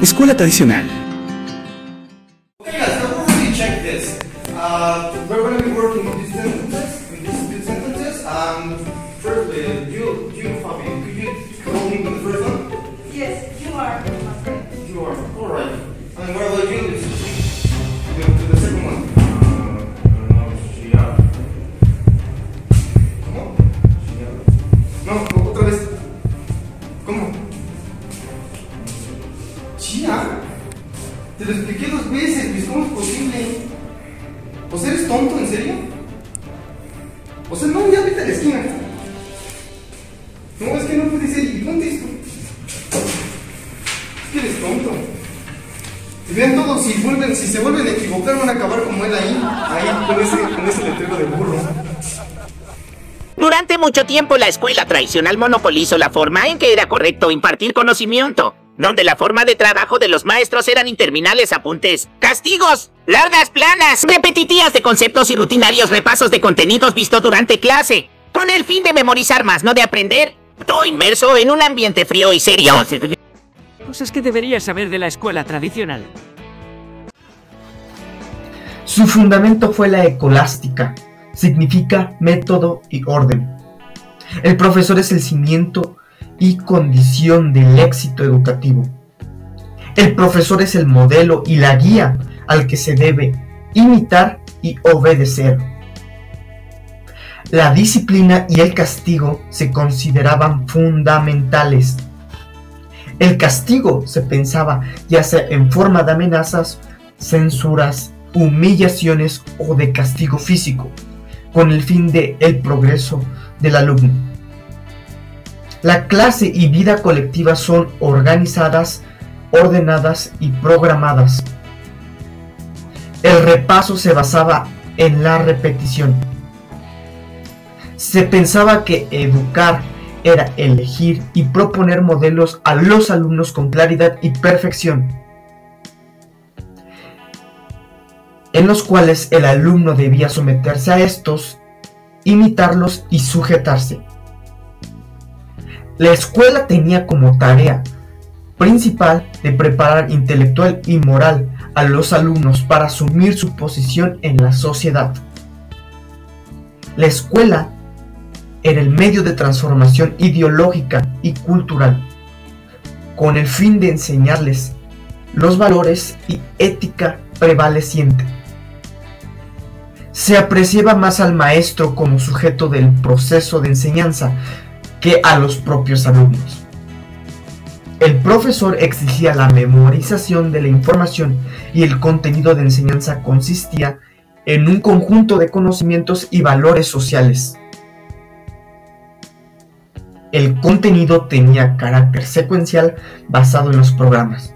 Escuela Tradicional. Okay guys, now we're going to check this. Uh, we're going to be working with these sentences, with these, these sentences. Um, first, uh, you, you, Fabi, could you help me with the first one? Yes, you are, my friend. You are. All right. And what about you, Lucy? The, the, the second one. Uh, no. Lo expliqué dos veces. ¿Cómo es posible? O sea, ¿eres tonto, en serio? O sea, no, ya vete a la esquina. No, es que no puede ser. ¿Y ponte esto? Es que eres tonto. Si ven todos, si, vuelven, si se vuelven a equivocar, van a acabar como él ahí, ahí, con ese, con ese letrero de burro. Durante mucho tiempo la escuela tradicional monopolizó la forma en que era correcto impartir conocimiento, donde la forma de trabajo de los maestros eran interminables apuntes, castigos, largas planas, repetitivas de conceptos y rutinarios repasos de contenidos visto durante clase, con el fin de memorizar más, no de aprender, todo inmerso en un ambiente frío y serio. Cosas que deberías saber de la escuela tradicional. Su fundamento fue la ecolástica, significa método y orden. El profesor es el cimiento y condición del éxito educativo. El profesor es el modelo y la guía al que se debe imitar y obedecer. La disciplina y el castigo se consideraban fundamentales. El castigo se pensaba ya sea en forma de amenazas, censuras, humillaciones o de castigo físico, con el fin de el progreso del alumno. La clase y vida colectiva son organizadas, ordenadas y programadas. El repaso se basaba en la repetición. Se pensaba que educar era elegir y proponer modelos a los alumnos con claridad y perfección, en los cuales el alumno debía someterse a estos, imitarlos y sujetarse. La escuela tenía como tarea principal de preparar intelectual y moral a los alumnos para asumir su posición en la sociedad. La escuela era el medio de transformación ideológica y cultural, con el fin de enseñarles los valores y ética prevaleciente. Se apreciaba más al maestro como sujeto del proceso de enseñanza que a los propios alumnos. El profesor exigía la memorización de la información y el contenido de enseñanza consistía en un conjunto de conocimientos y valores sociales. El contenido tenía carácter secuencial basado en los programas.